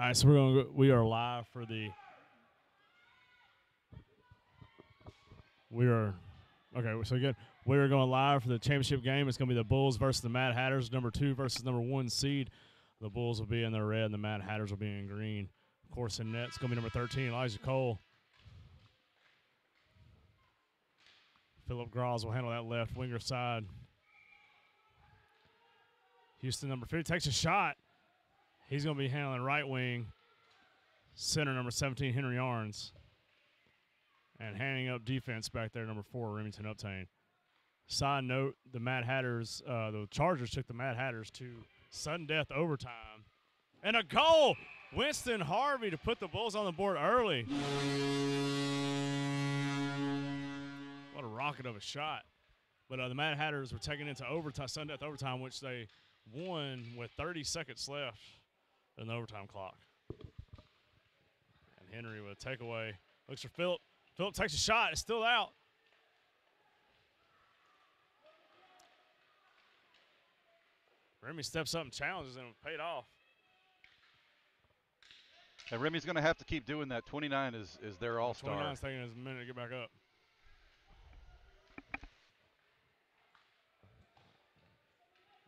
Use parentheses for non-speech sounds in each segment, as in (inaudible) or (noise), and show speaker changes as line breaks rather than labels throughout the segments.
All right, so we're going. We are live for the. We are, okay. So again, we are going live for the championship game. It's going to be the Bulls versus the Mad Hatters, number two versus number one seed. The Bulls will be in the red, and the Mad Hatters will be in green. Of course, in net, it's going to be number thirteen, Elijah Cole. Philip Graz will handle that left winger side. Houston number 50 takes a shot. He's going to be handling right wing. Center number 17, Henry Arns. And handing up defense back there, number four, Remington Uptain. Side note: the Mad Hatters, uh, the Chargers took the Mad Hatters to sudden death overtime, and a goal. Winston Harvey to put the Bulls on the board early. What a rocket of a shot! But uh, the Mad Hatters were taken into overtime, sudden death overtime, which they won with 30 seconds left the overtime clock. And Henry with a takeaway. Looks for Philip. Philip takes a shot. It's still out. Remy steps up and challenges him. Paid off.
And Remy's going to have to keep doing that. 29 is is their all star.
29 is taking his minute to get back up.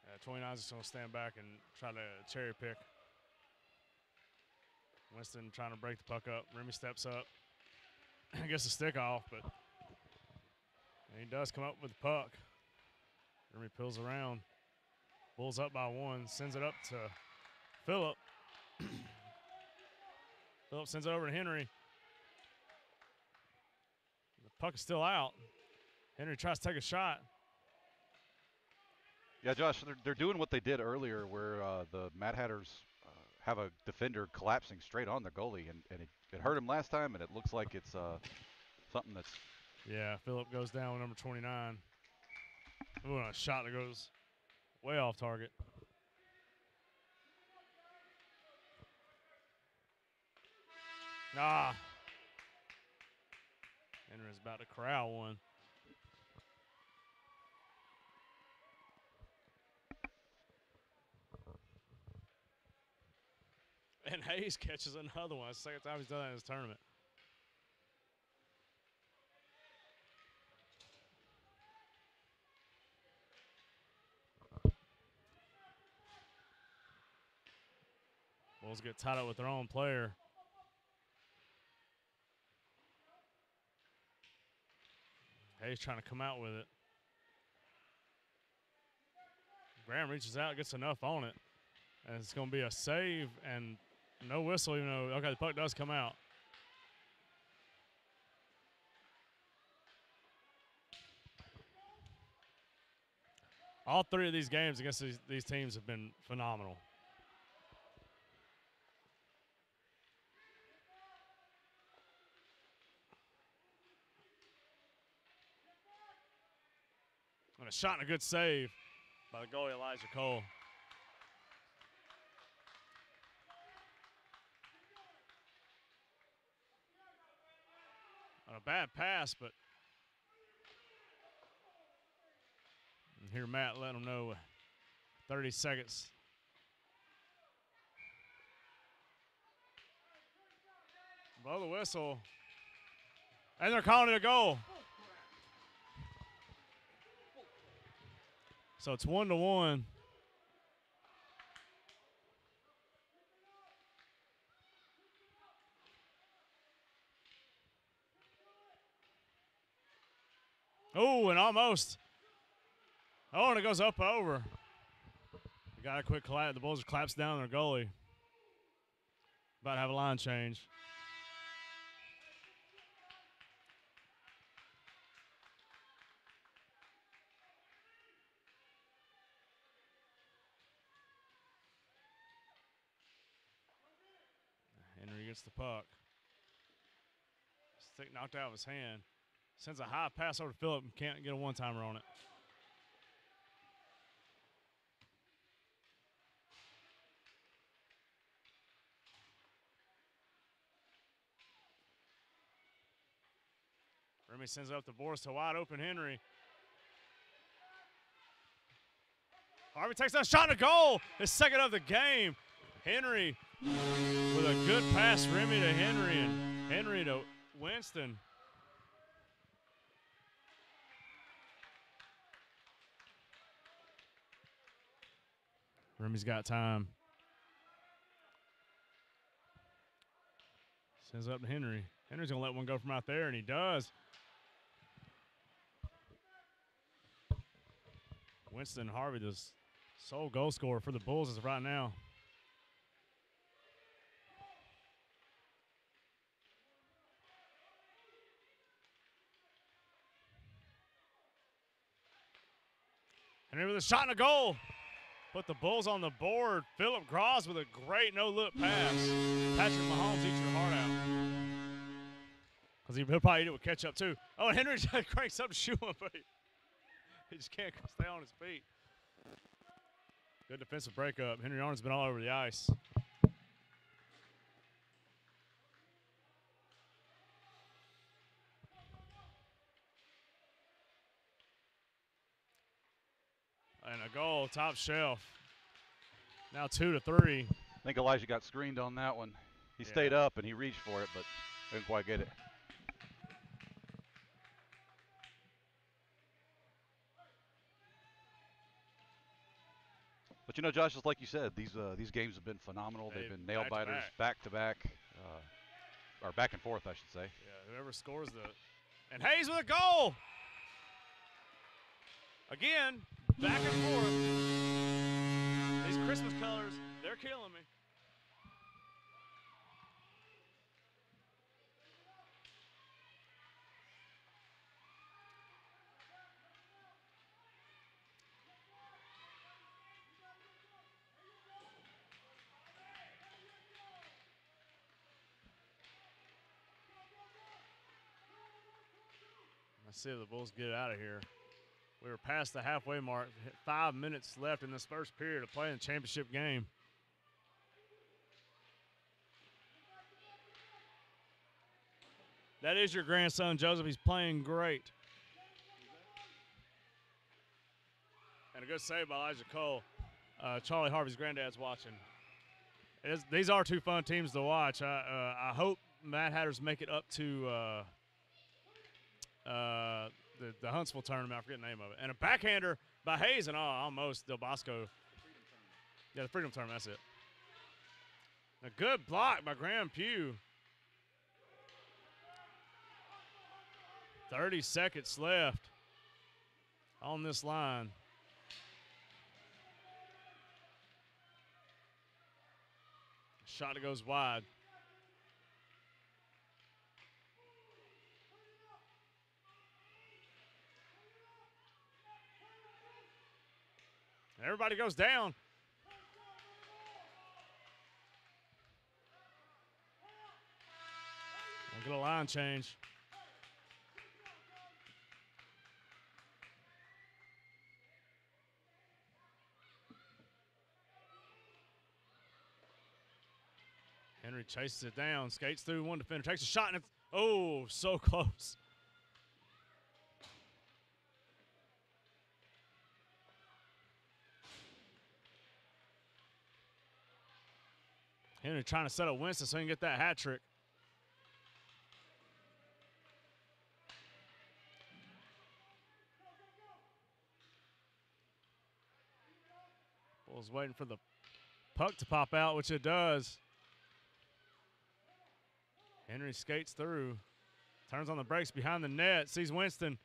Yeah, 29 is just going to stand back and try to cherry pick. Winston trying to break the puck up. Remy steps up. (clears throat) gets the stick off, but he does come up with the puck. Remy peels around. Bulls up by one. Sends it up to Philip. (clears throat) Philip sends it over to Henry. The puck is still out. Henry tries to take a shot.
Yeah, Josh, they're, they're doing what they did earlier where uh, the Mad Hatters have a defender collapsing straight on the goalie, and, and it, it hurt him last time, and it looks like it's uh, something that's.
Yeah, Philip goes down with number 29. Ooh, a shot that goes way off target. Ah. Henry's about to corral one. (laughs) And Hayes catches another one. Second time he's done that in this tournament. Bulls get tied up with their own player. Hayes trying to come out with it. Graham reaches out, gets enough on it. And it's going to be a save and no whistle, even though, okay, the puck does come out. All three of these games against these, these teams have been phenomenal. And a shot and a good save by the goalie Elijah Cole. A bad pass, but and here Matt let him know uh, 30 seconds. Blow the whistle. And they're calling it a goal. So it's one to one. Oh, and almost. Oh, and it goes up over. You got a quick collapse. The Bulls claps down their goalie. About to have a line change. Henry gets the puck. Stick knocked out of his hand. Sends a high pass over to Phillip and can't get a one timer on it. Remy sends up the boards to wide open Henry. Harvey takes that shot and a goal. His second of the game. Henry with a good pass, Remy to Henry and Henry to Winston. Remy's got time. Sends up to Henry. Henry's gonna let one go from out there, and he does. Winston Harvey, the sole goal scorer for the Bulls as of right now. Henry with a shot and a goal. Put the Bulls on the board. Philip Gross with a great no-look pass. Patrick Mahomes eats your heart out. Because he'll probably eat it with ketchup too. Oh, and Henry (laughs) cranks up on, but he, (laughs) he just can't stay on his feet. Good defensive breakup. Henry Arnold's been all over the ice. And a goal, top shelf. Now two to three.
I think Elijah got screened on that one. He
Yeah.
stayed up and he reached for it, but didn't quite get it. But you know, Josh, just like you said, these uh, these games have been phenomenal. They've
They've
been nail biters,
back.
back to back, uh, or back and forth, I should say.
Yeah, whoever scores the. And Hayes with a goal! Again, back and forth. These Christmas colors, they're killing me. Let's see if the Bulls get out of here. We were past the halfway mark. Five minutes left in this first period of playing the championship game. That is your grandson, Joseph. He's playing great. And a good save by Elijah Cole. Uh, Charlie Harvey's granddad's watching. These are two fun teams to watch. I, uh, I hope Mad Hatters make it up to uh, uh, the, the Huntsville tournament. I forget the name of it. And a backhander by Hayes and oh, almost Del Bosco. Yeah, the Freedom Tournament. That's it. A good block by Graham Pugh. 30 seconds left on this line. Shot that goes wide. Everybody goes down. We'll get a line change. Henry chases it down, skates through one defender, takes a shot, and it's oh, so (laughs) close. Henry trying to set up Winston so he can get that hat trick. Bulls waiting for the puck to pop out, which it does. Henry skates through, turns on the brakes behind the net, sees Winston.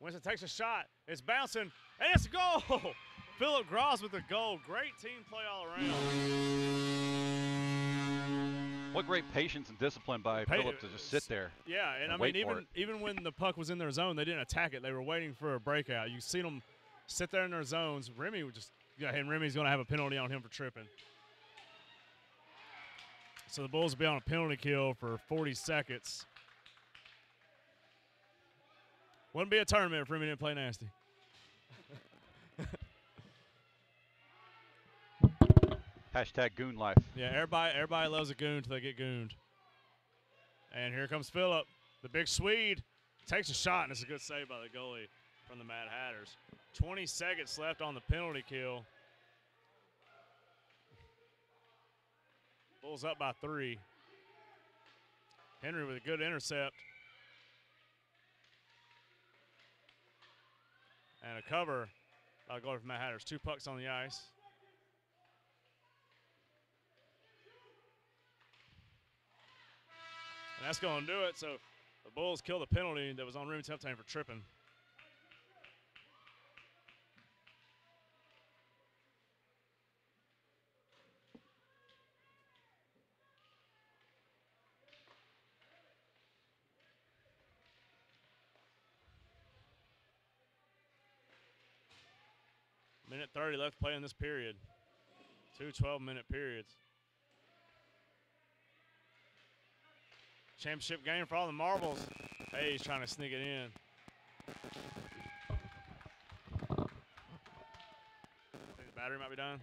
Winston takes a shot. It's bouncing, and it's a goal. (laughs) Philip Gross with the goal. Great team play all around.
What great patience and discipline by
Pa-
Philip to just sit there.
Yeah, and
And
I mean, even even when the puck was in their zone, they didn't attack it. They were waiting for a breakout. You see them sit there in their zones. Remy would just yeah, and Remy's going to have a penalty on him for tripping. So the Bulls will be on a penalty kill for 40 seconds. Wouldn't be a tournament if Remy didn't play nasty.
Hashtag goon life.
Yeah, everybody everybody loves a goon until they get gooned. And here comes Phillip, the big Swede, takes a shot, and it's a good save by the goalie from the Mad Hatters. 20 seconds left on the penalty kill. Bulls up by three. Henry with a good intercept. And a cover by the goalie from Mad Hatters. Two pucks on the ice. That's going to do it. So the Bulls kill the penalty that was on Remington Uptain for tripping. Minute 30 left play in this period. Two 12 minute periods. Championship game for all the marbles. Hey, he's trying to sneak it in. Think the battery might be done.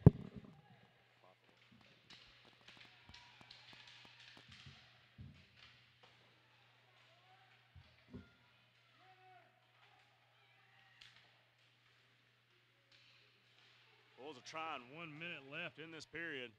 Bulls are trying one minute left in this period.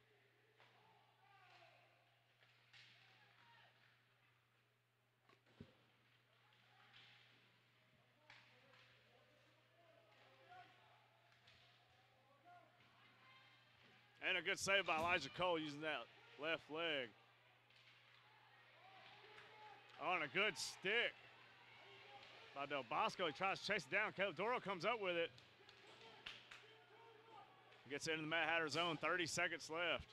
And a good save by Elijah Cole using that left leg. On a good stick by Del Bosco. He tries to chase it down. Caleb Doro comes up with it. Gets into the Mad Hatter zone. 30 seconds left.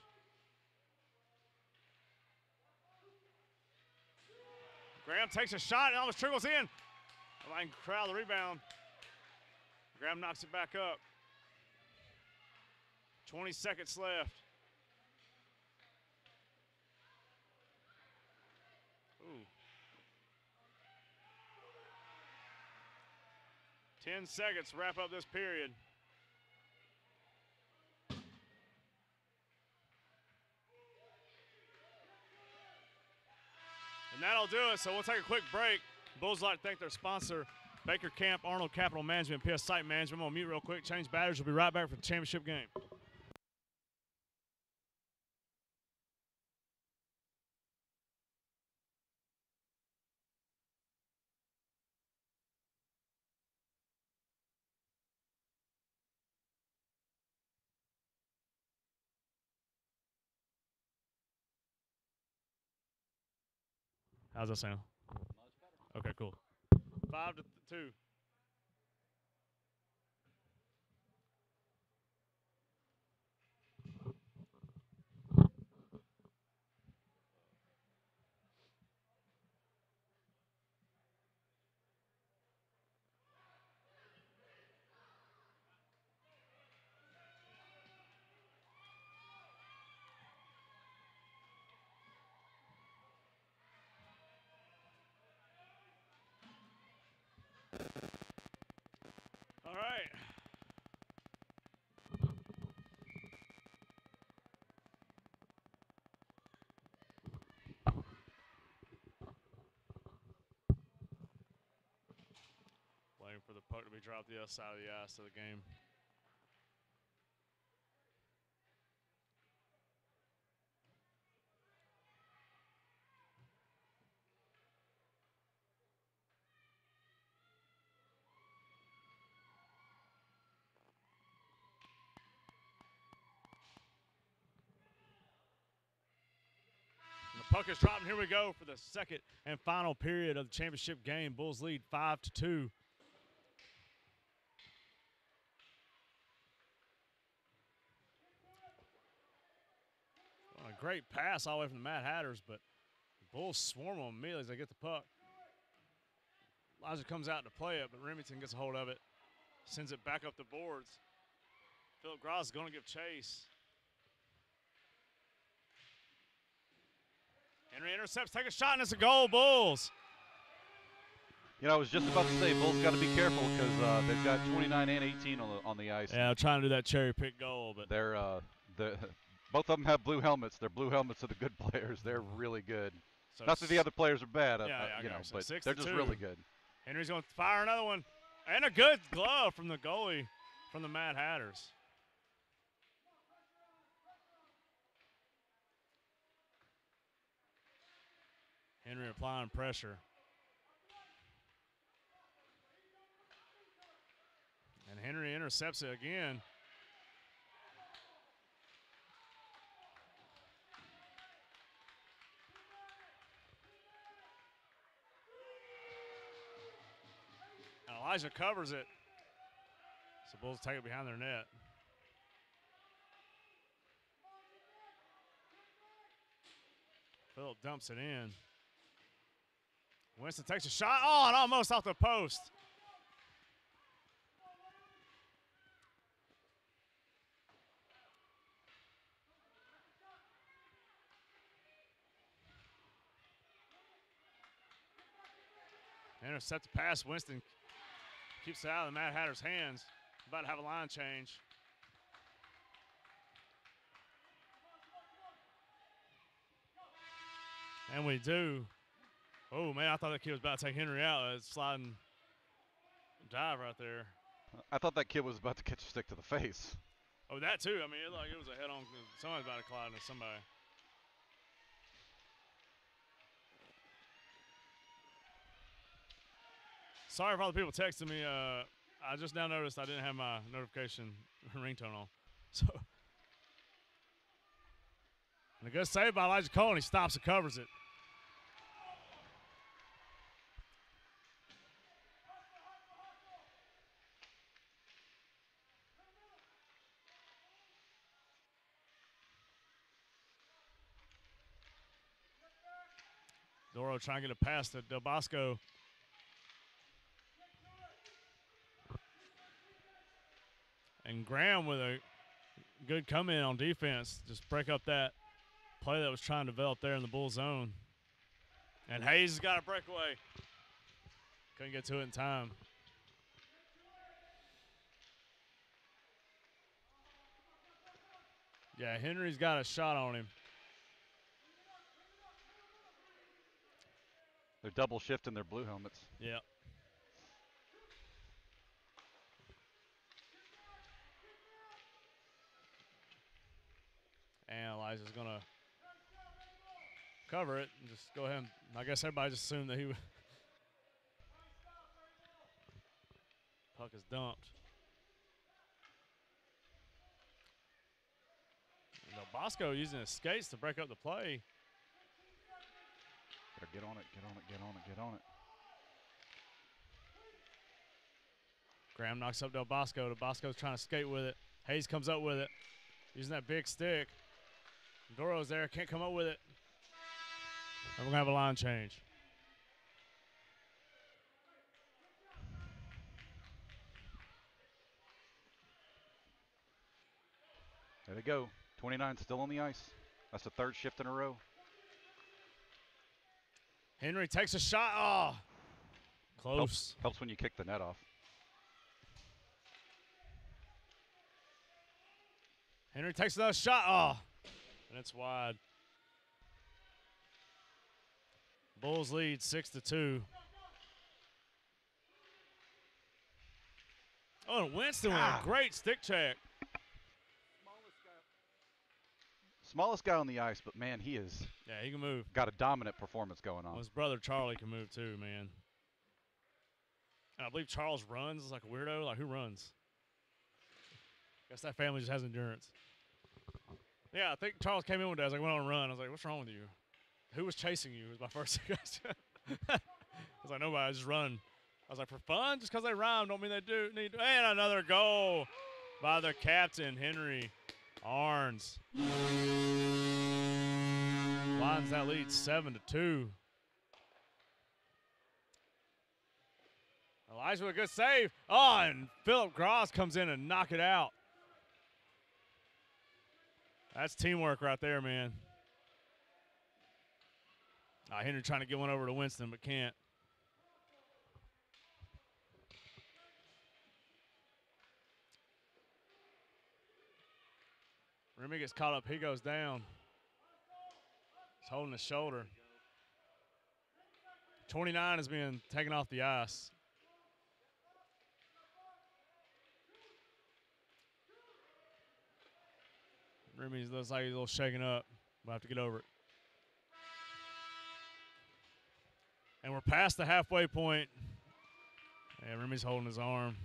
Graham takes a shot and almost trickles in. Can crowd the rebound. Graham knocks it back up. 20 seconds left. Ooh. 10 seconds wrap up this period. And that'll do it. So we'll take a quick break. Bulls like to thank their sponsor, Baker Camp, Arnold Capital Management, PS Site Management. I'm to mute real quick, change batteries. We'll be right back for the championship game. How's that sound? Okay, cool. Five to two. All right. Waiting for the puck to be dropped the other side of the ice of the game. The puck is dropped. Here we go for the second and final period of the championship game. Bulls lead five to two. A great pass all the way from the Mad Hatters, but the Bulls swarm them immediately as they get the puck. Elijah comes out to play it, but Remington gets a hold of it, sends it back up the boards. Philip Gross is going to give chase. Henry intercepts, take a shot, and it's a goal, Bulls.
You know, I was just about to say, Bulls got to be careful because uh, they've got 29 and 18 on the on the ice.
Yeah, trying to do that cherry pick goal, but
They're uh, the both of them have blue helmets. They're blue helmets of the good (laughs) players. They're really good.
so
Not that the other players are bad, uh,
Yeah,
uh,
I
you know.
So
but
six
they're just
two.
really good.
Henry's going to fire another one, and a good glove from the goalie from the Mad Hatters. Henry applying pressure. And Henry intercepts it again. And Elijah covers it. So Bulls take it behind their net. Phillip dumps it in. Winston takes a shot. Oh, and almost off the post. Intercept the pass. Winston keeps it out of the Mad Hatter's hands. About to have a line change. And we do. Oh man, I thought that kid was about to take Henry out. That sliding dive right there.
I thought that kid was about to catch a stick to the face.
Oh, that too. I mean, it, like it was a head-on. Somebody's about to collide into somebody. Sorry for all the people texting me. Uh, I just now noticed I didn't have my notification (laughs) ringtone on. So, and a good save by Elijah Cole, and he stops and covers it. Doro trying to get a pass to Del Bosco. And Graham with a good come in on defense, just break up that play that was trying to develop there in the bull zone. And Hayes has got a breakaway. Couldn't get to it in time. Yeah, Henry's got a shot on him.
They're double shifting their blue helmets.
Yeah. And Elijah's gonna cover it and just go ahead. And, I guess everybody just assumed that he would. Puck is dumped. Know, Bosco using his skates to break up the play.
Better get on it, get on it, get on it, get on it.
Graham knocks up Del Bosco. Del Bosco's trying to skate with it. Hayes comes up with it, using that big stick. Doro's there, can't come up with it. And we're gonna have a line change.
There they go. 29 still on the ice. That's the third shift in a row.
Henry takes a shot. Oh, close.
Helps, helps when you kick the net off.
Henry takes another shot. Oh, and it's wide. Bulls lead six to two. Oh, and Winston with
Ah.
a great stick check.
Smallest guy on the ice, but man, he is.
Yeah, he can move.
got a dominant performance going
Well,
on.
his brother Charlie can move too, man. And I believe Charles runs like a weirdo. Like who runs? Guess that family just has endurance. Yeah, I think Charles came in one day. I was like, went on a run. I was like, what's wrong with you? Who was chasing you? Was my (laughs) first question. I was like, nobody. I just run. I was like, for fun, just because they rhyme, don't mean they do need. And another goal by their captain Henry Arns. Lines that lead seven to two. Elijah with a good save. Oh, and Philip Gross comes in and knock it out. That's teamwork right there, man. Ah, Henry trying to get one over to Winston, but can't. Remy gets caught up. He goes down. He's holding his shoulder. 29 is being taken off the ice. Remy looks like he's a little shaken up. We'll have to get over it. And we're past the halfway point. Yeah, Remy's holding his arm.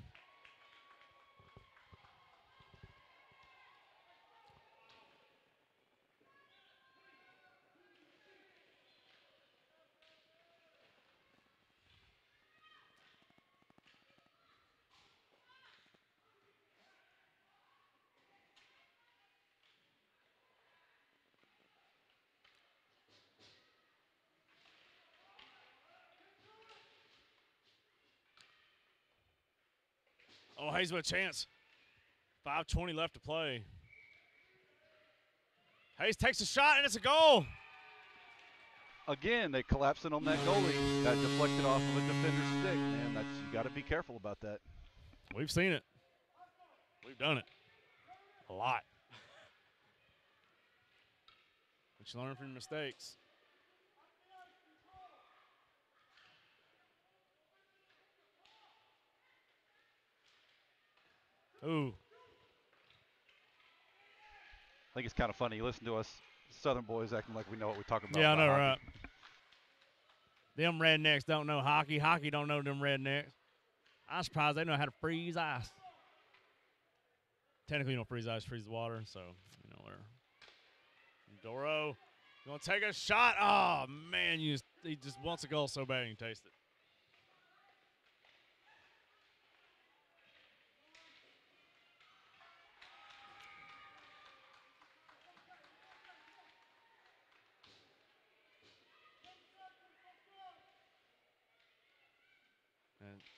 Hayes with a chance. 5.20 left to play. Hayes takes a shot, and it's a goal.
Again, they collapsing on that goalie. Got deflected off of a defender's stick. Man, that's you got to be careful about that.
We've seen it. We've done it. A lot. (laughs) But you learn from your mistakes. Ooh.
I think it's kind of funny. You listen to us Southern boys acting like we know what we're talking about.
Yeah, I know, right? Them rednecks don't know hockey. Hockey don't know them rednecks. I'm surprised they know how to freeze ice. Technically, you don't freeze ice, freeze the water. So, you know, where. Doro gonna take a shot. Oh man, you just, he just wants a goal so bad you can taste it.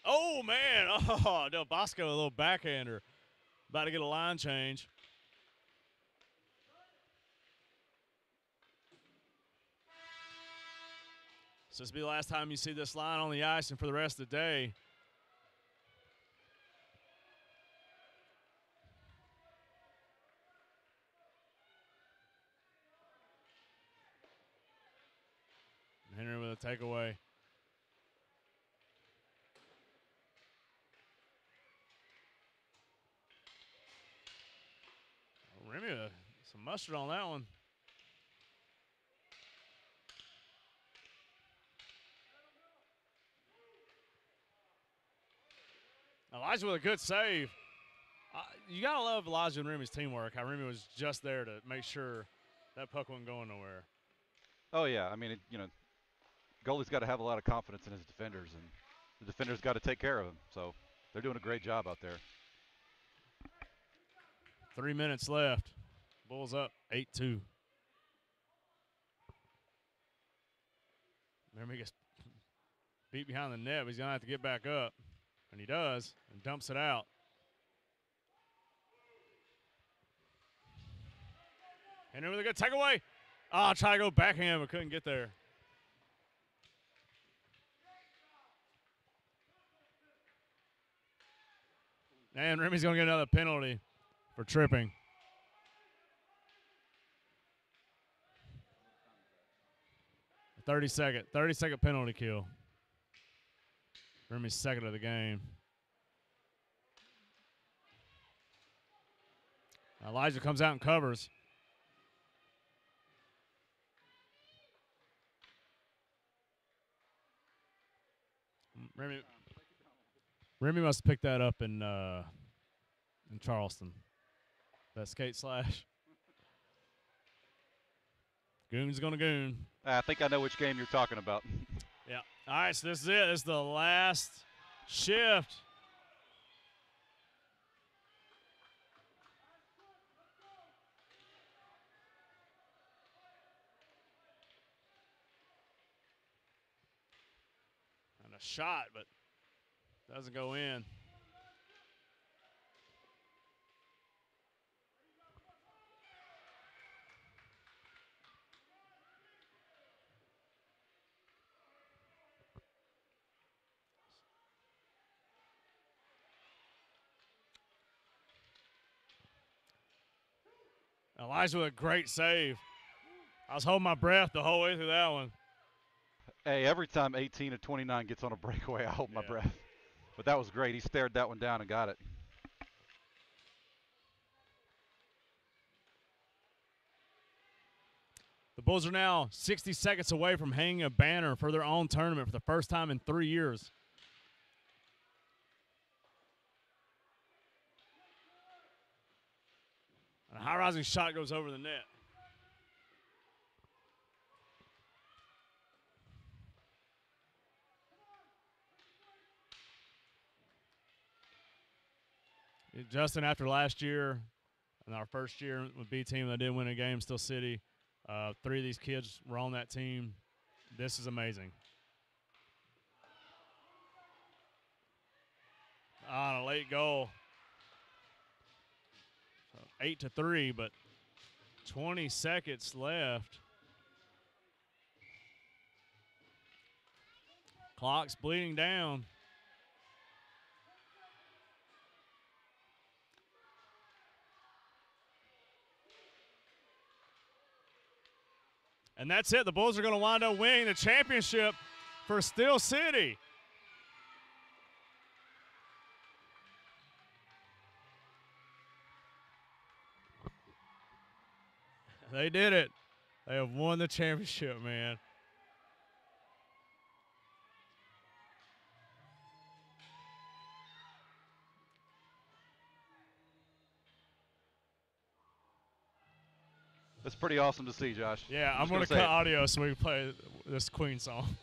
Oh man! (laughs) Oh, Del Bosco, a little backhander, about to get a line change. So this will be the last time you see this line on the ice, and for the rest of the day. Henry with a takeaway. Remy, uh, some mustard on that one. Elijah with a good save. Uh, you gotta love Elijah and Remy's teamwork. How Remy was just there to make sure that puck wasn't going nowhere.
Oh yeah, I mean, it, you know, goalie's got to have a lot of confidence in his defenders, and the defenders got to take care of him. So they're doing a great job out there.
Three minutes left. Bulls up 8 2. Remy gets (laughs) beat behind the net. but He's going to have to get back up. And he does, and dumps it out. Henry with a good takeaway. Ah, try to go backhand, but couldn't get there. And Remy's going to get another penalty for tripping. Thirty second, thirty second penalty kill. Remy's second of the game. Elijah comes out and covers. Remy, Remy must pick that up in uh, in Charleston. That skate slash. Goon's gonna goon.
I think I know which game you're talking about. (laughs)
Yeah. All right, so this is it. This is the last shift. And a shot, but doesn't go in. Elijah with a great save. I was holding my breath the whole way through that one.
Hey, every time 18 to 29 gets on a (laughs) breakaway, I hold my breath. But that was great. He stared that one down and got it.
The Bulls are now 60 seconds away from hanging a banner for their own tournament for the first time in three years. And a high rising shot goes over the net. Justin, after last year and our first year with B team, they did win a game, Steel City. Uh, three of these kids were on that team. This is amazing. On a late goal. Eight to three, but 20 seconds left. Clock's bleeding down. And that's it. The Bulls are going to wind up winning the championship for Steel City. They did it. They have won the championship, man.
That's pretty awesome to see, Josh.
Yeah,
I'm
I'm, going to cut audio so we can play this Queen song.